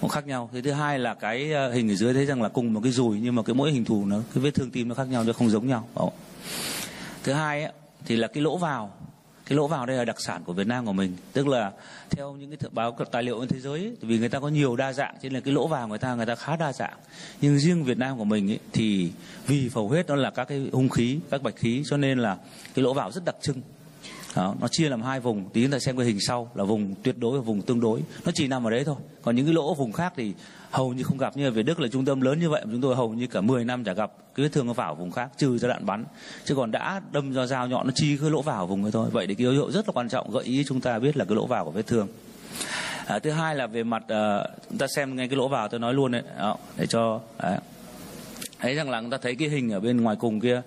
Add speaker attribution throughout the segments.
Speaker 1: cũng khác nhau. Thế thứ hai là cái ờ, hình ở dưới thấy rằng là cùng một cái dùi nhưng mà cái mỗi hình thù nó cái vết thương tim nó khác nhau nó không giống nhau. Đó. thứ hai ấy, thì là cái lỗ vào. Cái lỗ vào đây là đặc sản của Việt Nam của mình. Tức là theo những cái báo tài liệu trên thế giới ấy, vì người ta có nhiều đa dạng cho nên là cái lỗ vào người ta người ta khá đa dạng. Nhưng riêng Việt Nam của mình ấy, thì vì hầu hết nó là các cái hung khí các bạch khí cho nên là cái lỗ vào rất đặc trưng đó, nó chia làm hai vùng tí chúng ta xem cái hình sau là vùng tuyệt đối và vùng tương đối. Nó chỉ nằm ở đấy thôi. Còn những cái lỗ vùng khác thì hầu như không gặp. Như ở Việt Đức là trung tâm lớn như vậy chúng tôi hầu như cả 10 năm chả gặp. Cái vết thương nó vào vùng khác trừ giai đoạn bắn. Chứ còn đã đâm do dao nhọn nó chi cái lỗ vào vùng ấy thôi. Vậy thì cái dấu hiệu rất là quan trọng gợi ý chúng ta biết là cái lỗ vào của vết thương. À, thứ hai là về mặt uh, chúng ta xem ngay cái lỗ vào tôi nói luôn đấy. Đó, để cho đấy. thấy rằng là chúng ta thấy cái hình ở bên ngoài cùng kia.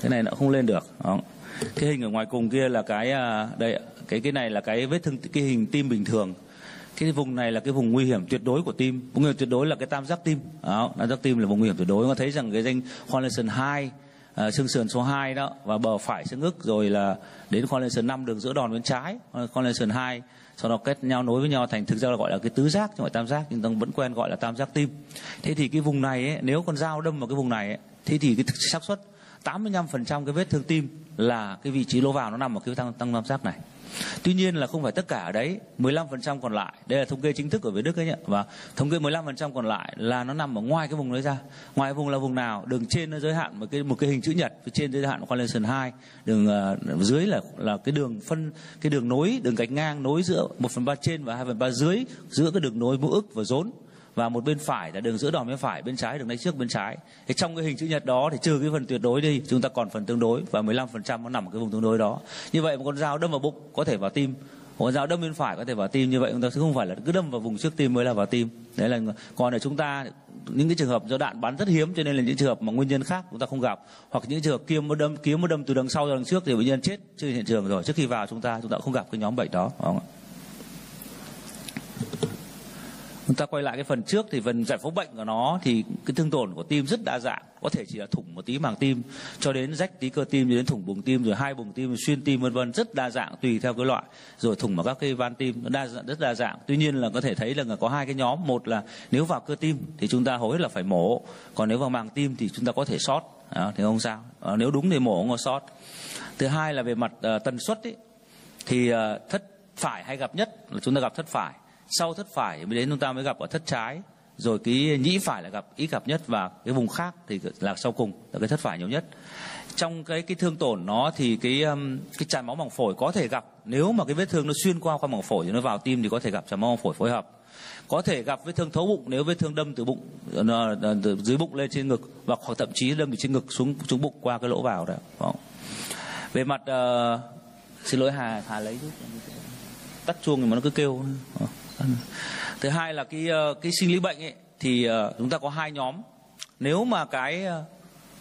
Speaker 1: Cái này nó không lên được. Đó cái hình ở ngoài cùng kia là cái à, đây cái cái này là cái vết thương cái hình tim bình thường. Cái vùng này là cái vùng nguy hiểm tuyệt đối của tim. Vùng nguy hiểm tuyệt đối là cái tam giác tim. Đó tam giác tim là vùng nguy hiểm tuyệt đối. Có thấy rằng cái danh khoan lên sườn hai à, xương sườn số 2 đó và bờ phải xương ức rồi là đến khoan lên sườn 5 đường giữa đòn bên trái khoan lên sườn 2 sau đó kết nhau nối với nhau thành thực ra là gọi là cái tứ giác chứ không phải tam giác nhưng ta vẫn quen gọi là tam giác tim. Thế thì cái vùng này ấy, nếu con dao đâm vào cái vùng này ấy, thế thì cái xác suất 85% cái vết thương tim là cái vị trí lỗ vào nó nằm ở cái tăng tăng tam giác này. Tuy nhiên là không phải tất cả ở đấy, 15% còn lại, đây là thống kê chính thức của Việt Đức ấy nhé. và thống kê 15% còn lại là nó nằm ở ngoài cái vùng đấy ra. Ngoài vùng là vùng nào? Đường trên nó giới hạn một cái một cái hình chữ nhật, phía trên giới hạn correlation 2, đường uh, dưới là là cái đường phân cái đường nối, đường gạch ngang nối giữa 1 phần 3 trên và 2 phần 3 dưới giữa cái đường nối mũ ức và rốn và một bên phải là đường giữa đòn bên phải, bên trái đường đáy trước, bên trái. Thì trong cái hình chữ nhật đó thì trừ cái phần tuyệt đối đi, chúng ta còn phần tương đối và 15% nó nằm ở cái vùng tương đối đó. Như vậy một con dao đâm vào bụng có thể vào tim. Một con dao đâm bên phải có thể vào tim. Như vậy chúng ta sẽ không phải là cứ đâm vào vùng trước tim mới là vào tim. Đấy là còn ở chúng ta, những cái trường hợp do đạn bắn rất hiếm, cho nên là những trường hợp mà nguyên nhân khác chúng ta không gặp. Hoặc những trường hợp kiếm một đâm kiếm một đâm từ đằng sau ra đằng trước thì bệnh nhân chết trên hiện trường rồi. Trước khi vào chúng ta chúng ta không gặp cái nhóm bệnh đó. Không ạ? Chúng ta quay lại cái phần trước thì phần giải phóng bệnh của nó thì cái thương tổn của tim rất đa dạng. Có thể chỉ là thủng một tí màng tim cho đến rách tí cơ tim đến thủng buồng tim rồi hai buồng tim xuyên tim vân vân. Rất đa dạng tùy theo cái loại. Rồi thủng vào các cái van tim nó đa dạng rất đa dạng. Tuy nhiên là có thể thấy là có hai cái nhóm. Một là nếu vào cơ tim thì chúng ta hầu hết là phải mổ. Còn nếu vào màng tim thì chúng ta có thể sót. À, thì không sao. À, nếu đúng thì mổ không có sót. Thứ hai là về mặt uh, tần suất ấy, thì uh, thất phải hay gặp nhất là chúng ta gặp thất phải sau thất phải mới đến chúng ta mới gặp ở thất trái. Rồi cái nhĩ phải là gặp ít gặp nhất và cái vùng khác thì là sau cùng là cái thất phải nhiều nhất. Trong cái cái thương tổn nó thì cái um, cái tràn máu màng phổi có thể gặp. Nếu mà cái vết thương nó xuyên qua qua màng phổi thì nó vào tim thì có thể gặp tràn máu màng phổi phối hợp. Có thể gặp vết thương thấu bụng nếu vết thương đâm từ bụng ờ, ờ, từ dưới bụng lên trên ngực và hoặc thậm chí đâm từ trên ngực xuống xuống bụng qua cái lỗ vào đó. Về mặt uh, xin lỗi hà hà lấy chút. Tắt chuông mà nó cứ kêu. Vâng. thứ hai là cái ờ, cái sinh lý bệnh ấy thì ờ, chúng ta có hai nhóm. Nếu mà cái ờ,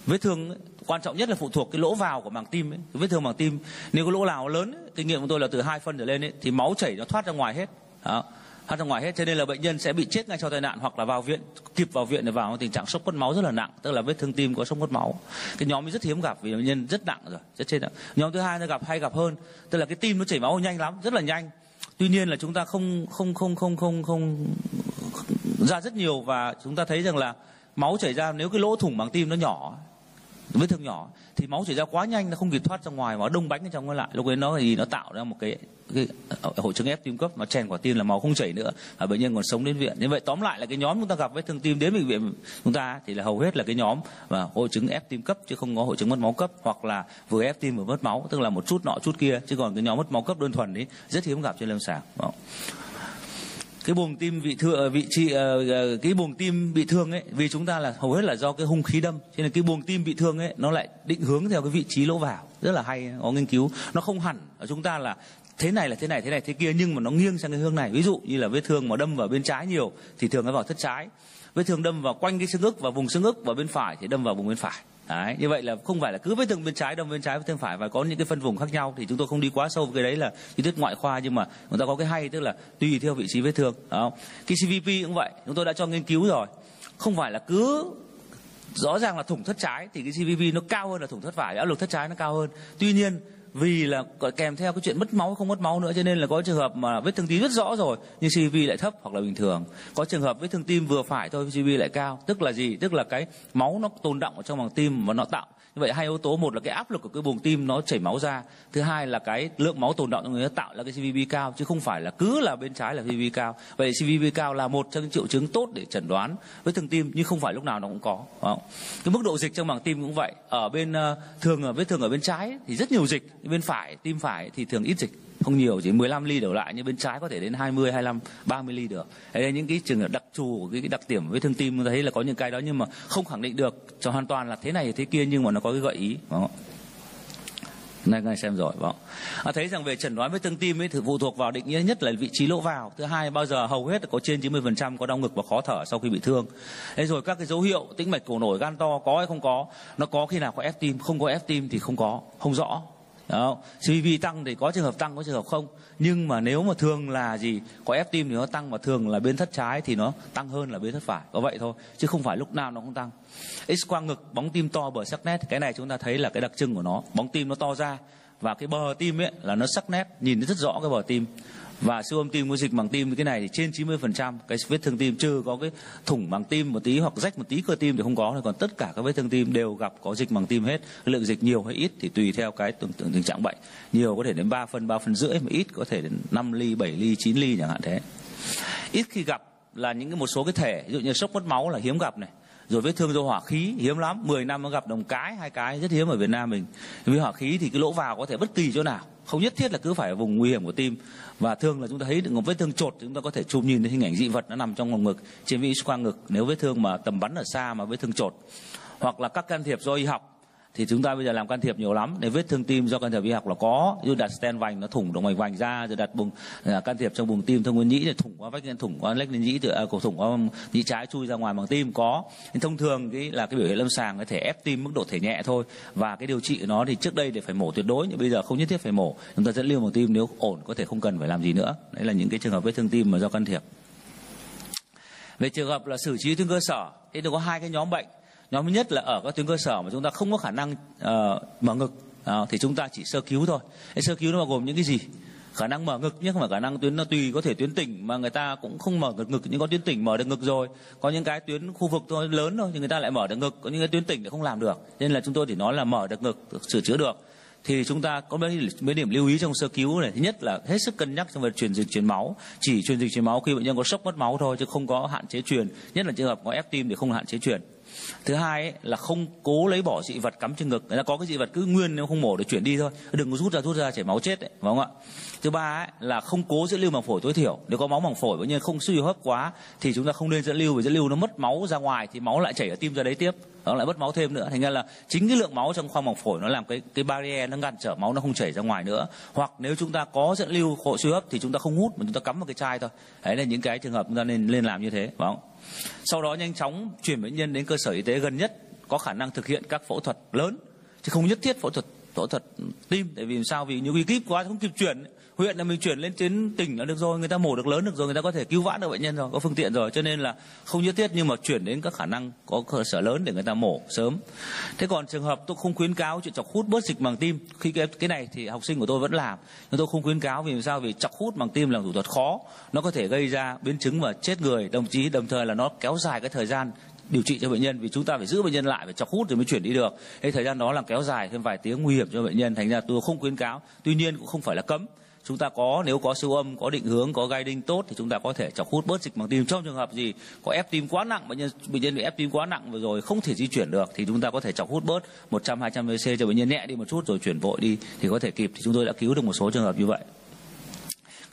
Speaker 1: vết thương ấy, quan trọng nhất là phụ thuộc cái lỗ vào của màng tim ấy. Cái vết thương màng tim. Nếu cái lỗ nào lớn ấy, kinh nghiệm của tôi là từ hai phân trở lên ấy, thì máu chảy nó thoát ra ngoài hết. Đó thoát ra ngoài hết. Cho nên là bệnh nhân sẽ bị chết ngay sau tai nạn hoặc là vào viện kịp vào viện để vào tình trạng sốc mất máu rất là nặng tức là vết thương tim có sốc mất máu. Cái nhóm ấy rất hiếm gặp vì bệnh nhân rất nặng rồi rất chết nặng nhóm thứ hai nó gặp hay gặp hơn tức là cái tim nó chảy máu nhanh lắm rất là nhanh tuy nhiên là chúng ta không không không không không không ra rất nhiều và chúng ta thấy rằng là máu chảy ra nếu cái lỗ thủng bằng tim nó nhỏ vết thương nhỏ thì máu chảy ra quá nhanh nó không kịp thoát ra ngoài mà đông bánh ở trong nó lại. Lúc ấy nó thì nó tạo ra một cái, cái hội chứng ép tim cấp nó chèn quả tim là máu không chảy nữa và bệnh nhân còn sống đến viện. Như vậy tóm lại là cái nhóm chúng ta gặp vết thương tim đến bệnh viện chúng ta thì là hầu hết là cái nhóm và hội chứng ép tim cấp chứ không có hội chứng mất máu cấp hoặc là vừa ép tim vừa mất máu tức là một chút nọ chút kia chứ còn cái nhóm mất máu cấp đơn thuần đấy rất hiếm gặp trên lâm sàng cái buồng tim bị thưa ờ, vị trí ờ, ờ, cái buồng tim bị thương ấy, vì chúng ta là hầu hết là do cái hung khí đâm. Cho nên cái buồng tim bị thương ấy, nó lại định hướng theo cái vị trí lỗ vào. Rất là hay, có nghiên cứu. Nó không hẳn ở chúng ta là thế này là thế này thế này, thế kia, nhưng mà nó nghiêng sang cái hướng này. Ví dụ như là vết thương mà đâm vào bên trái nhiều, thì thường nó vào thất trái. Vết thương đâm vào quanh cái xương ức và vùng xương ức và bên phải thì đâm vào vùng bên phải. Đấy, như vậy là không phải là cứ với thương bên trái đồng bên trái với thương phải và có những cái phân vùng khác nhau thì chúng tôi không đi quá sâu với cái đấy là chi tiết ngoại khoa nhưng mà người ta có cái hay tức là tùy theo vị trí vết thương. Đó. cái CVP cũng vậy chúng tôi đã cho nghiên cứu rồi. Không phải là cứ rõ ràng là thủng thất trái thì cái CVP nó cao hơn là thủng thất phải áp lực thất trái nó cao hơn. Tuy nhiên vì là kèm theo cái chuyện mất máu, không mất máu nữa, cho nên là có trường hợp mà vết thương tim rất rõ rồi, nhưng CV lại thấp hoặc là bình thường. Có trường hợp vết thương tim vừa phải thôi CV lại cao. Tức là gì? Tức là cái máu nó tồn động ở trong bằng tim và nó tạo như vậy hai yếu tố, một là cái áp lực của cái buồng tim nó chảy máu ra, thứ hai là cái lượng máu tồn động trong người nó tạo ra cái cvb cao, chứ không phải là cứ là bên trái là cvb cao. Vậy cvb cao là một trong những triệu chứng tốt để chẩn đoán với thường tim, nhưng không phải lúc nào nó cũng có không? cái mức độ dịch trong màng tim cũng vậy. Ở bên ờ, thường ở, vết thường ở bên trái thì rất nhiều dịch bên phải, tim phải thì thường ít dịch không nhiều chỉ 15 ly đổ lại nhưng bên trái có thể đến 20 25 30 ly được. Đây là những cái trường hợp đặc thù của cái, cái đặc điểm với thương tim chúng ta thấy là có những cái đó nhưng mà không khẳng định được cho hoàn toàn là thế này thế kia nhưng mà nó có cái gợi ý. Vâng Đúng không? Này, xem rồi vâng. À, thấy rằng về chẩn đoán vết thương tim ấy thì phụ thuộc vào định nghĩa nhất là vị trí lỗ vào. Thứ hai bao giờ hầu hết có trên 90% có đau ngực và khó thở sau khi bị thương. Thế rồi các cái dấu hiệu tĩnh mạch cổ nổi gan to có hay không có? Nó có khi nào có ép tim? Không có ép tim thì không có không rõ đó. CVV tăng thì có trường hợp tăng, có trường hợp không. Nhưng mà nếu mà thường là gì, có ép tim thì nó tăng, mà thường là bên thất trái thì nó tăng hơn là bên thất phải. Có vậy thôi, chứ không phải lúc nào nó cũng tăng. X quang ngực, bóng tim to bờ sắc nét, cái này chúng ta thấy là cái đặc trưng của nó. Bóng tim nó to ra, và cái bờ tim ấy là nó sắc nét, nhìn rất rõ cái bờ tim và siêu âm tim có dịch bằng tim cái này thì trên 90% cái vết thương tim, trừ có cái thủng bằng tim một tí hoặc rách một tí cơ tim thì không có rồi còn tất cả các vết thương tim đều gặp có dịch bằng tim hết. Lượng dịch nhiều hay ít thì tùy theo cái tưởng tượng tình trạng bệnh. Nhiều có thể đến 3 phân 3 phân rưỡi mà ít có thể đến 5 ly 7 ly 9 ly chẳng hạn thế. Ít khi gặp là những cái một số cái thể, ví dụ như sốc mất máu là hiếm gặp này rồi vết thương do hỏa khí, hiếm lắm. 10 năm mới gặp đồng cái, hai cái, rất hiếm ở Việt Nam mình. Vì hỏa khí thì cái lỗ vào có thể bất kỳ chỗ nào. Không nhất thiết là cứ phải ở vùng nguy hiểm của tim. Và thường là chúng ta thấy được một vết thương chột chúng ta có thể chụp nhìn thấy hình ảnh dị vật nó nằm trong lồng ngực, trên vi quang ngực. Nếu vết thương mà tầm bắn ở xa mà vết thương chột hoặc là các can thiệp do y học thì chúng ta bây giờ làm can thiệp nhiều lắm để vết thương tim do can thiệp y học là có. Như đặt stent vành nó thủng động mạch vành ra rồi đặt bùng à, can thiệp trong buồng tim thông nguyên nhĩ để thủng qua vách thủng qua lách lên nhĩ từ à, cổ thủng qua nhĩ trái chui ra ngoài bằng tim có. Nhưng thông thường cái là cái biểu hiện lâm sàng có thể ép tim mức độ thể nhẹ thôi và cái điều trị nó thì trước đây để phải mổ tuyệt đối nhưng bây giờ không nhất thiết phải mổ. Chúng ta dẫn lưu bằng tim nếu ổn có thể không cần phải làm gì nữa. Đấy là những cái trường hợp vết thương tim mà do can thiệp. Về trường hợp là xử trí thương cơ sở thì nó có hai cái nhóm bệnh nhóm thứ nhất là ở các tuyến cơ sở mà chúng ta không có khả năng uh, mở ngực. Uh, thì chúng ta chỉ sơ cứu thôi. Cái sơ cứu nó bao gồm những cái gì? Khả năng mở ngực nhưng không phải khả năng tuyến nó tùy có thể tuyến tỉnh mà người ta cũng không mở được ngực nhưng có tuyến tỉnh mở được ngực rồi. Có những cái tuyến khu vực thôi lớn thôi thì người ta lại mở được ngực. Có những cái tuyến tỉnh thì không làm được. Nên là chúng tôi chỉ nói là mở được ngực được sửa chữa được. Thì chúng ta có mấy, mấy điểm lưu ý trong sơ cứu này. Thứ nhất là hết sức cân nhắc trong việc truyền dịch truyền máu. Chỉ truyền dịch truyền máu khi bệnh nhân có sốc mất máu thôi chứ không có hạn chế truyền. Nhất là trường hợp có ép tim thì không hạn chế truyền thứ hai ấy, là không cố lấy bỏ dị vật cắm trên ngực. Người ta có cái dị vật cứ nguyên nếu không mổ để chuyển đi thôi. Đừng có rút ra rút ra chảy máu chết đấy phải không ạ? Thứ ba ấy, là không cố dẫn lưu màng phổi tối thiểu. Nếu có máu màng phổi bệnh nhiên không suy hấp quá thì chúng ta không nên dẫn lưu vì dẫn lưu nó mất máu ra ngoài thì máu lại chảy ở tim ra đấy tiếp. Nó lại mất máu thêm nữa. Thành ra là chính cái lượng máu trong khoang màng phổi nó làm cái cái barrier nó ngăn trở máu nó không chảy ra ngoài nữa. Hoặc nếu chúng ta có dẫn lưu hộ suy hấp thì chúng ta không hút mà chúng ta cắm vào cái chai thôi. Đấy là những cái trường hợp chúng ta nên lên làm như thế phải không? Sau đó nhanh chóng chuyển bệnh nhân đến cơ sở y tế gần nhất, có khả năng thực hiện các phẫu thuật lớn, chứ không nhất thiết phẫu thuật phẫu thuật tim, tại vì sao? Vì nhiều khi kíp quá, không kịp chuyển huyện là mình chuyển lên đến tỉnh là được rồi, người ta mổ được lớn được rồi, người ta có thể cứu vãn được bệnh nhân rồi, có phương tiện rồi. Cho nên là không nhất thiết, nhưng mà chuyển đến các khả năng có cơ sở lớn để người ta mổ sớm. Thế còn trường hợp tôi không khuyến cáo chuyện chọc hút bớt dịch bằng tim, khi cái cái này thì học sinh của tôi vẫn làm. Nhưng tôi không khuyến cáo vì sao? Vì chọc hút bằng tim là thủ thuật khó. Nó có thể gây ra biến chứng và chết người. Đồng chí đồng thời là nó kéo dài cái thời gian điều trị cho bệnh nhân, vì chúng ta phải giữ bệnh nhân lại, phải chọc hút rồi mới chuyển đi được. Thế thời gian đó làm kéo dài thêm vài tiếng nguy hiểm cho bệnh nhân, thành ra tôi không khuyến cáo. Tuy nhiên cũng không phải là cấm. Chúng ta có, nếu có siêu âm, có định hướng, có gai đinh tốt thì chúng ta có thể chọc hút bớt dịch bằng tim. Trong trường hợp gì có ép tim quá nặng, bệnh nhân bệnh nhân bị ép tim quá nặng vừa rồi không thể di chuyển được thì chúng ta có thể chọc hút bớt 100 200 cc cho bệnh nhân nhẹ đi một chút rồi chuyển vội đi thì có thể kịp. Thì chúng tôi đã cứu được một số trường hợp như vậy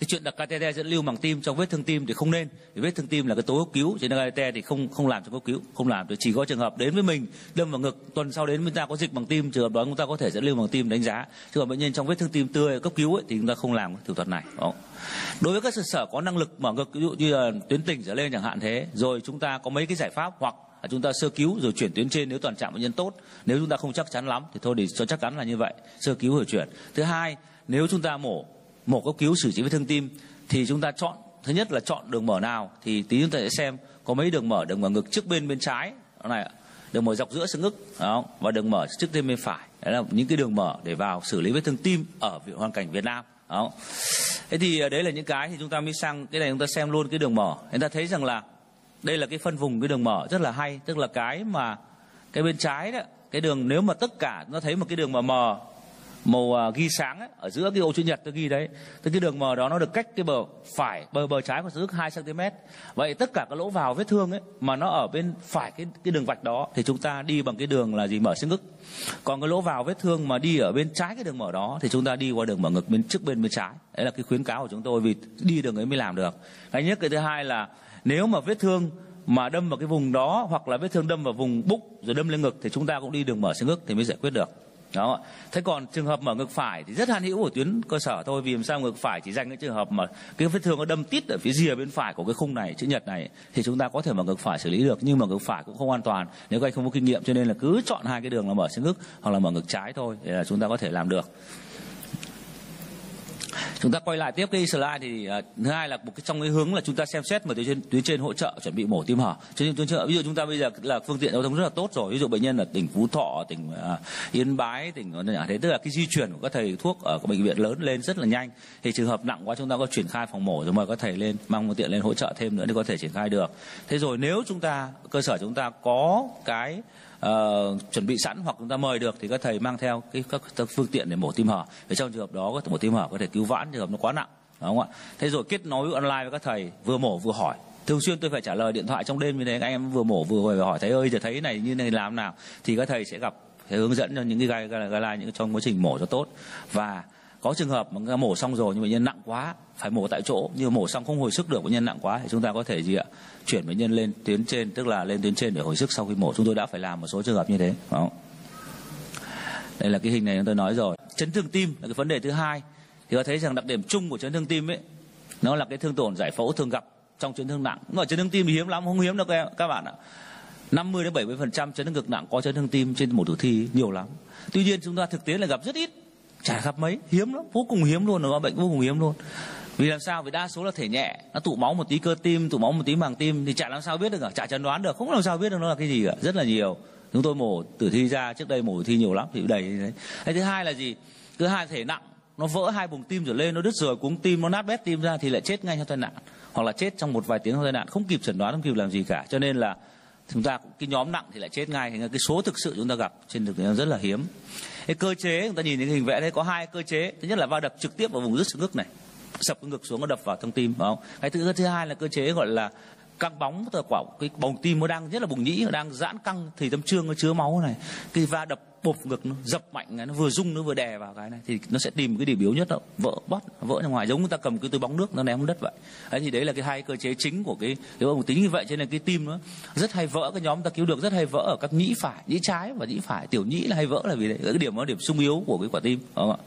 Speaker 1: cái chuyện đặt catheter dẫn lưu màng tim trong vết thương tim thì không nên. Vì vết thương tim là cái tố cấp cứu trên catheter thì không không làm cho cấp cứu không làm chỉ có trường hợp đến với mình đâm vào ngực. Tuần sau đến chúng ta có dịch bằng tim trường hợp đó chúng ta có thể dẫn lưu bằng tim đánh giá. Trường hợp bệnh nhân trong vết thương tim tươi cấp cứu ấy, thì chúng ta không làm thủ thuật này. Đó. đối với các cơ sở có năng lực mở ngực ví dụ như là tuyến tỉnh trở lên chẳng hạn thế rồi chúng ta có mấy cái giải pháp hoặc là chúng ta sơ cứu rồi chuyển tuyến trên nếu toàn trạng bệnh nhân tốt. Nếu chúng ta không chắc chắn lắm thì thôi thì cho chắc chắn là như vậy sơ cứu rồi chuyển. Thứ hai nếu chúng ta mổ mổ cấp cứu xử trí vết thương tim thì chúng ta chọn thứ nhất là chọn đường mở nào thì tí chúng ta sẽ xem có mấy đường mở đường mở ngực trước bên bên trái đó này đường mở dọc giữa xương ức đó, và đường mở trước tim bên phải. Đấy là những cái đường mở để vào xử lý vết thương tim ở hoàn cảnh Việt Nam đó. thế thì à, đấy là những cái thì chúng ta mới sang cái này chúng ta xem luôn cái đường mở. Chúng ta thấy rằng là đây là cái phân vùng cái đường mở rất là hay tức là cái mà cái bên trái đó cái đường nếu mà tất cả nó thấy một cái đường mà mờ màu à, ghi sáng ấy, ở giữa cái ô chữ nhật tôi ghi đấy. Thì cái đường mờ đó nó được cách cái bờ phải bờ bờ trái của xương 2 cm vậy tất cả các lỗ vào vết thương ấy mà nó ở bên phải cái cái đường vạch đó thì chúng ta đi bằng cái đường là gì? Mở xương ức còn cái lỗ vào vết thương mà đi ở bên trái cái đường mở đó thì chúng ta đi qua đường mở ngực bên trước bên bên trái. Đấy là cái khuyến cáo của chúng tôi vì đi đường ấy mới làm được. Cái nhất cái thứ hai là nếu mà vết thương mà đâm vào cái vùng đó hoặc là vết thương đâm vào vùng bụng rồi đâm lên ngực thì chúng ta cũng đi đường mở xương ức thì mới giải quyết được đó. Thế còn trường hợp mở ngực phải thì rất hạn hữu ở tuyến cơ sở thôi, vì làm sao ngực phải chỉ dành cái trường hợp mà cái vết thương nó đâm tít ở phía rìa bên phải của cái khung này, chữ nhật này, thì chúng ta có thể mở ngực phải xử lý được. Nhưng mà ngực phải cũng không an toàn. Nếu các anh không có kinh nghiệm cho nên là cứ chọn hai cái đường là mở xương ngực hoặc là mở ngực trái thôi để là chúng ta có thể làm được chúng ta quay lại tiếp cái slide thì uh, thứ hai là một cái trong cái hướng là chúng ta xem xét một tuyến trên tuyến trên hỗ trợ chuẩn bị mổ tim hở. Trên tuyến trên ví dụ chúng ta bây giờ là phương tiện giao thông rất là tốt rồi. Ví dụ bệnh nhân ở tỉnh phú thọ tỉnh uh, yên bái tỉnh ở thế. Tức là cái di chuyển của các thầy thuốc ở các bệnh viện lớn lên rất là nhanh. Thì trường hợp nặng quá chúng ta có triển khai phòng mổ rồi mời các thầy lên mang phương tiện lên hỗ trợ thêm nữa để có thể triển khai được. Thế rồi nếu chúng ta cơ sở chúng ta có cái uh, chuẩn bị sẵn hoặc chúng ta mời được thì các thầy mang theo cái các, các phương tiện để mổ tim hở. Để trong trường hợp đó có mổ tim hở có thể cứu vãn trường hợp nó quá nặng. Đúng không ạ? Thế rồi kết nối online với các thầy vừa mổ vừa hỏi. Thường xuyên tôi phải trả lời điện thoại trong đêm như thế anh em vừa mổ vừa hỏi thầy ơi giờ thấy này như này làm nào? Thì các thầy sẽ gặp sẽ hướng dẫn cho những cái gai gai, gai, gai những trong quá trình mổ cho tốt. Và có trường hợp mà mổ xong rồi nhưng bệnh nhân nặng quá, phải mổ tại chỗ, nhưng mổ xong không hồi sức được, bệnh nhân nặng quá thì chúng ta có thể gì ạ? Chuyển bệnh nhân lên tuyến trên, tức là lên tuyến trên để hồi sức sau khi mổ. Chúng tôi đã phải làm một số trường hợp như thế. Không? đây là cái hình này tôi nói rồi. Chấn thương tim là cái vấn đề thứ hai. Thì có thấy rằng đặc điểm chung của chấn thương tim ấy, nó là cái thương tổn giải phẫu thường gặp trong chấn thương nặng. Nhưng mà chấn thương tim thì hiếm lắm, không hiếm đâu các bạn ạ. 50 đến 70 phần trăm chấn thương ngực nặng có chấn thương tim trên một tử thi nhiều lắm. Tuy nhiên chúng ta thực tế là gặp rất ít chả gặp mấy, hiếm lắm, vô cùng hiếm luôn, nó bệnh vô cùng hiếm luôn. Vì làm sao? Vì đa số là thể nhẹ, nó tụ máu một tí cơ tim, tụ máu một tí màng tim, thì chả làm sao biết được cả, chả chẩn đoán được, không làm sao biết được nó là cái gì cả, rất là nhiều. Chúng tôi mổ tử thi ra, trước đây mổ tử thi nhiều lắm, thì đầy đấy. Cái thứ hai là gì? Thứ hai thể nặng, nó vỡ hai vùng tim trở lên, nó đứt rồi cuống tim, nó nát bét tim ra thì lại chết ngay trong tai nạn, hoặc là chết trong một vài tiếng sau tai nạn, không kịp chẩn đoán, không kịp làm gì cả. Cho nên là chúng ta cái nhóm nặng thì lại chết ngay thì cái số thực sự chúng ta gặp trên thực tế rất là hiếm. Cái cơ chế, chúng ta nhìn những hình vẽ đấy, có hai cơ chế. Thứ nhất là va đập trực tiếp vào vùng rứt xương ngực này, sập cái ngực xuống nó đập vào trong tim, phải không? Cái thứ thứ hai là cơ chế gọi là căng bóng tờ quả, cái bồng tim nó đang rất là bùng nhĩ, nó đang giãn căng thì tâm trương nó chứa máu này. Cái va đập bột ngực nó dập mạnh nó vừa rung nó vừa đè vào cái này thì nó sẽ tìm cái điểm yếu nhất đó vỡ bót vỡ ra ngoài giống người ta cầm cái túi bóng nước nó ném xuống đất vậy. Đấy thì đấy là cái hai cơ chế chính của cái nếu ông tính như vậy cho nên cái tim nó rất hay vỡ cái nhóm ta cứu được rất hay vỡ ở các nhĩ phải nhĩ trái và nhĩ phải tiểu nhĩ là hay vỡ là vì đấy cái điểm nó điểm sung yếu của cái quả tim đúng không ạ?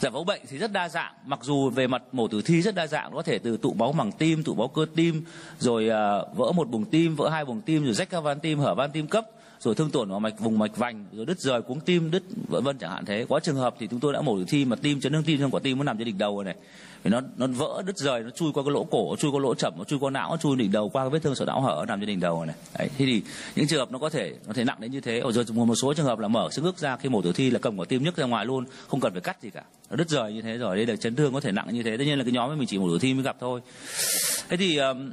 Speaker 1: Giải phẫu bệnh thì rất đa dạng mặc dù về mặt mổ tử thi rất đa dạng có thể từ tụ máu màng tim tụ máu cơ tim rồi uh, vỡ một buồng tim vỡ hai buồng tim rồi rách các van tim hở van tim cấp rồi thương tổn vào mạch vùng mạch vành rồi đứt rời cuống tim đứt vân vân chẳng hạn thế. Có trường hợp thì chúng tôi đã mổ tử thi mà tim chấn thương tim trong quả tim nó nằm trên đỉnh đầu rồi này. Vì nó nó vỡ đứt rời nó chui qua cái lỗ cổ nó chui qua lỗ chậm nó chui qua não nó chui đỉnh đầu qua cái vết thương sọ não hở nằm trên đỉnh đầu rồi này. Đấy thế thì những trường hợp nó có thể nó thể nặng đến như thế. Ở rồi một số trường hợp là mở xương ức ra khi mổ tử thi là cầm quả tim nhức ra ngoài luôn không cần phải cắt gì cả. Nó đứt rời như thế rồi đây là chấn thương có thể nặng như thế. Tất nhiên là cái nhóm mình chỉ mổ tử thi mới gặp thôi. Thế thì um,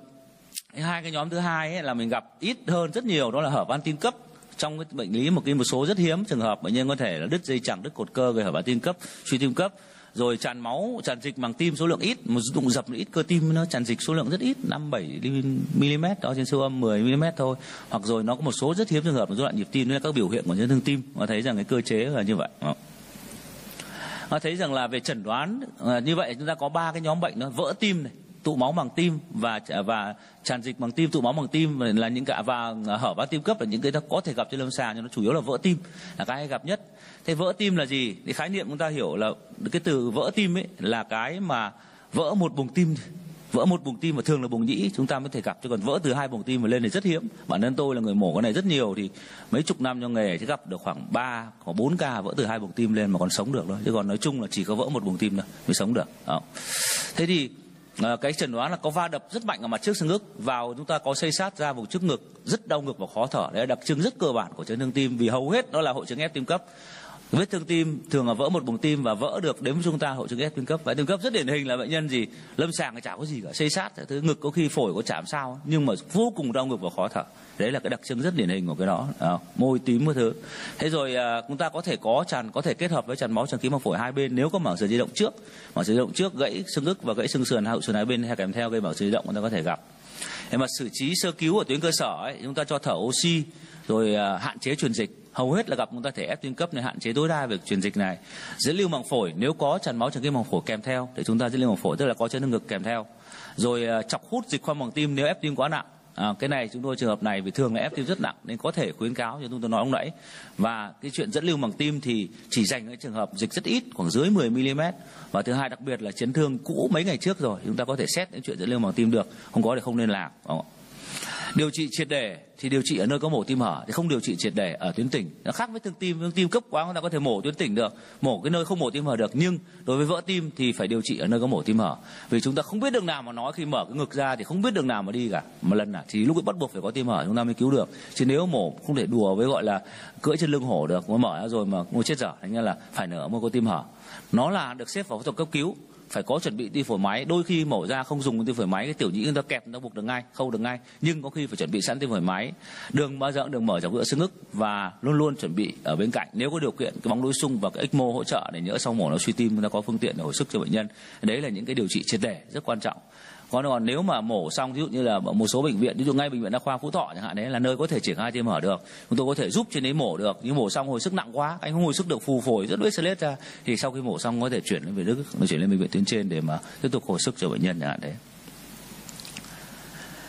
Speaker 1: hai cái nhóm thứ hai ấy là mình gặp ít hơn rất nhiều đó là hở van tim cấp trong cái bệnh lý một cái một số rất hiếm trường hợp, bệnh nhân có thể là đứt dây chẳng đứt cột cơ, gây hở van tim cấp, suy tim cấp, rồi tràn máu, tràn dịch bằng tim số lượng ít, một dụng dập ít cơ tim nó tràn dịch số lượng rất ít, năm bảy mm đó, trên siêu âm 10 mm thôi. Hoặc rồi nó có một số rất hiếm trường hợp rối loạn nhịp tim đó là các biểu hiện của chấn thương tim. Và thấy rằng cái cơ chế là như vậy. Nó thấy rằng là về chẩn đoán à, như vậy chúng ta có ba cái nhóm bệnh nó vỡ tim này tụ máu bằng tim và và tràn dịch bằng tim, tụ máu bằng tim là những cả và à, hở van tim cấp là những cái ta có thể gặp trên lâm sàng, nhưng nó chủ yếu là vỡ tim, là cái hay gặp nhất. Thế vỡ tim là gì? Thì khái niệm chúng ta hiểu là cái từ vỡ tim ấy là cái mà vỡ một buồng tim, vỡ một buồng tim mà thường là buồng nhĩ, chúng ta mới thể gặp. Chứ còn vỡ từ hai buồng tim mà lên thì rất hiếm. Bản thân tôi là người mổ cái này rất nhiều thì mấy chục năm trong nghề chỉ gặp được khoảng 3 có 4 ca vỡ từ hai buồng tim lên mà còn sống được thôi. Chứ còn nói chung là chỉ có vỡ một buồng tim thôi mới sống được. Đó. thế thì à, cái chẩn đoán là có va đập rất mạnh ở mặt trước xương ức vào chúng ta có xây sát ra vùng trước ngực rất đau ngực và khó thở. Đấy là đặc trưng rất cơ bản của chấn thương tim vì hầu hết nó là hội chứng ép tim cấp vết thương tim thường là vỡ một buồng tim và vỡ được đến với chúng ta hội chứng ép tim cấp. Và tim cấp rất điển hình là bệnh nhân gì? Lâm sàng chả có gì cả xây sát thứ ngực có khi phổi có chạm sao nhưng mà vô cùng đau ngực và khó thở. Đấy là cái đặc trưng rất điển hình của cái đó. À, môi tím cái thứ. Thế rồi à, chúng ta có thể có tràn có thể kết hợp với tràn máu tràn khí màng phổi hai bên. Nếu có mảng sườn di động trước mảng sườn di động trước gãy xương ức và gãy xương sườn hậu sườn hai bên hay kèm theo gây mảng sườn di động chúng ta có thể gặp. Thế mà xử trí sơ cứu ở tuyến cơ sở ấy, chúng ta cho thở oxy rồi à, hạn chế truyền dịch hầu hết là gặp chúng ta thể ép tuyến cấp này hạn chế tối đa việc truyền dịch này. Dẫn lưu màng phổi nếu có tràn máu tràn khí màng phổi kèm theo thì chúng ta dẫn lưu màng phổi tức là có chấn thương ngực kèm theo. Rồi à, chọc hút dịch khoang màng tim nếu ép tim quá nặng. À, cái này chúng tôi trường hợp này vì thường là ép tim rất nặng nên có thể khuyến cáo như chúng tôi nói lúc nãy. Và cái chuyện dẫn lưu màng tim thì chỉ dành những trường hợp dịch rất ít khoảng dưới 10 mm và thứ hai đặc biệt là chấn thương cũ mấy ngày trước rồi chúng ta có thể xét những chuyện dẫn lưu màng tim được. Không có thì không nên làm không? Điều trị triệt để thì điều trị ở nơi có mổ tim hở, thì không điều trị triệt để ở tuyến tỉnh. Nó khác với thương tim thương tim cấp quá người ta có thể mổ tuyến tỉnh được. Mổ cái nơi không mổ tim hở được, nhưng đối với vỡ tim thì phải điều trị ở nơi có mổ tim hở. Vì chúng ta không biết đường nào mà nói khi mở cái ngực ra thì không biết đường nào mà đi cả. Mà lần nào, thì lúc ấy bắt buộc phải có tim hở, chúng ta mới cứu được. Chứ nếu mổ không thể đùa với gọi là cưỡi trên lưng hổ được, mà mở ra rồi mà ngồi chết dở, thành ra là phải nở mới có tim hở. Nó là được xếp vào phẫu thuật cấp cứu phải có chuẩn bị tim phổi máy. Đôi khi mổ ra không dùng tim phổi máy, cái tiểu nhĩ người ta kẹp nó buộc được ngay, khâu được ngay. Nhưng có khi phải chuẩn bị sẵn tim phổi máy. Đường bao giờ đường mở dọc giữa xương ức và luôn luôn chuẩn bị ở bên cạnh. Nếu có điều kiện, cái bóng đối xung và cái ecmo hỗ trợ để nhỡ sau mổ nó suy tim chúng ta có phương tiện để hồi sức cho bệnh nhân. Đấy là những cái điều trị triệt để rất quan trọng còn còn nếu mà mổ xong, ví dụ như là một số bệnh viện, ví dụ ngay bệnh viện đa khoa phú thọ chẳng hạn đấy, là nơi có thể triển khai tiêm mở được. Chúng tôi có thể giúp trên đấy mổ được, nhưng mổ xong hồi sức nặng quá, anh không hồi sức được phù phổi, rất vết lết ra, thì sau khi mổ xong có thể chuyển lên về đức, chuyển lên bệnh viện tuyến trên để mà tiếp tục hồi sức cho bệnh nhân chẳng hạn đấy.